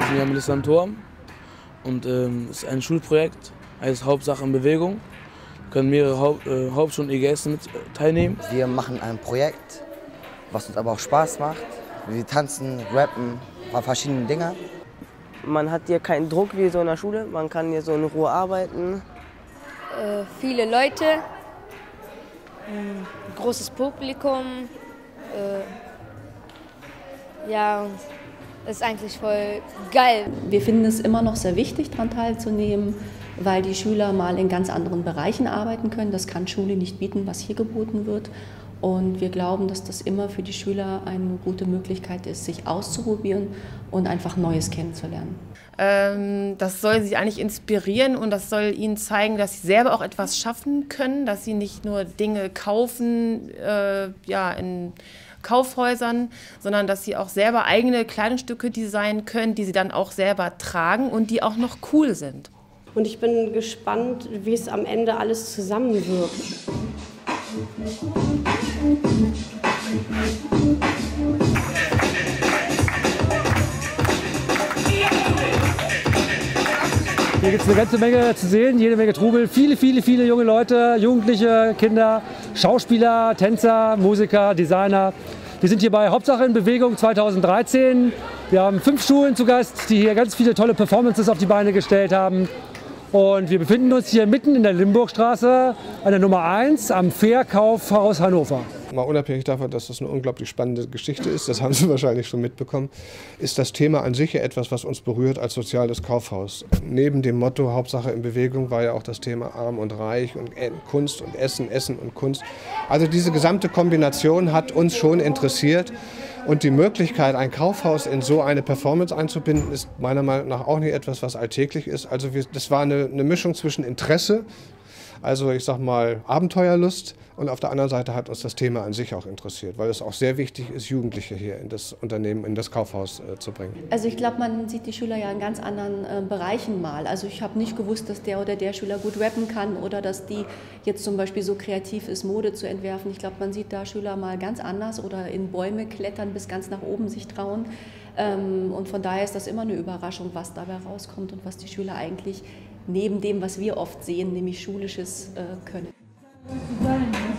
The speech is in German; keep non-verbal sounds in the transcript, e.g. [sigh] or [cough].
Wir sind ja am Lissabon Turm und ähm, es ist ein Schulprojekt, heißt Hauptsache in Bewegung. Da können mehrere Haupt, äh, Hauptschulen EGS mit äh, teilnehmen. Wir machen ein Projekt, was uns aber auch Spaß macht. Wir tanzen, rappen, verschiedene Dinge. Man hat hier keinen Druck wie so in der Schule. Man kann hier so in Ruhe arbeiten. Äh, viele Leute, ein großes Publikum. Äh, ja, ist eigentlich voll geil. Wir finden es immer noch sehr wichtig, daran teilzunehmen, weil die Schüler mal in ganz anderen Bereichen arbeiten können. Das kann Schule nicht bieten, was hier geboten wird. Und wir glauben, dass das immer für die Schüler eine gute Möglichkeit ist, sich auszuprobieren und einfach Neues kennenzulernen. Ähm, das soll sie eigentlich inspirieren und das soll ihnen zeigen, dass sie selber auch etwas schaffen können, dass sie nicht nur Dinge kaufen, äh, ja, in Kaufhäusern, sondern dass sie auch selber eigene Kleidungsstücke designen können, die sie dann auch selber tragen und die auch noch cool sind. Und ich bin gespannt, wie es am Ende alles zusammenwirkt. Hier gibt es eine ganze Menge zu sehen, jede Menge Trubel. Viele, viele, viele junge Leute, Jugendliche, Kinder, Schauspieler, Tänzer, Musiker, Designer. Wir sind hier bei Hauptsache in Bewegung 2013. Wir haben fünf Schulen zu Gast, die hier ganz viele tolle Performances auf die Beine gestellt haben. Und wir befinden uns hier mitten in der Limburgstraße an der Nummer 1 am Verkaufhaus Hannover. Mal unabhängig davon, dass das eine unglaublich spannende Geschichte ist, das haben Sie [laughs] wahrscheinlich schon mitbekommen, ist das Thema an sich ja etwas, was uns berührt als soziales Kaufhaus. Neben dem Motto Hauptsache in Bewegung war ja auch das Thema Arm und Reich und Kunst und Essen, Essen und Kunst. Also diese gesamte Kombination hat uns schon interessiert. Und die Möglichkeit, ein Kaufhaus in so eine Performance einzubinden, ist meiner Meinung nach auch nicht etwas, was alltäglich ist. Also wir, das war eine, eine Mischung zwischen Interesse, also ich sag mal Abenteuerlust und auf der anderen Seite hat uns das Thema an sich auch interessiert, weil es auch sehr wichtig ist, Jugendliche hier in das Unternehmen, in das Kaufhaus äh, zu bringen. Also ich glaube, man sieht die Schüler ja in ganz anderen äh, Bereichen mal. Also ich habe nicht gewusst, dass der oder der Schüler gut rappen kann oder dass die jetzt zum Beispiel so kreativ ist, Mode zu entwerfen. Ich glaube, man sieht da Schüler mal ganz anders oder in Bäume klettern bis ganz nach oben sich trauen. Ähm, und von daher ist das immer eine Überraschung, was dabei rauskommt und was die Schüler eigentlich neben dem, was wir oft sehen, nämlich Schulisches äh, können.